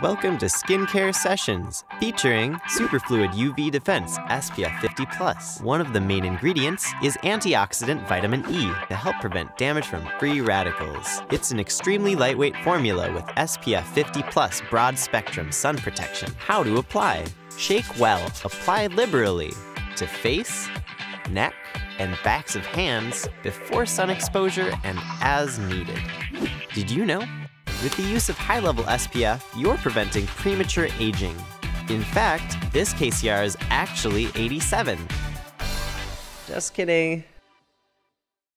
Welcome to Skincare Sessions, featuring Superfluid UV Defense SPF 50+. One of the main ingredients is antioxidant vitamin E to help prevent damage from free radicals. It's an extremely lightweight formula with SPF 50+ broad spectrum sun protection. How to apply? Shake well, apply liberally to face, neck, and backs of hands before sun exposure and as needed. Did you know? With the use of high-level SPF, you're preventing premature aging. In fact, this KCR is actually 87. Just kidding.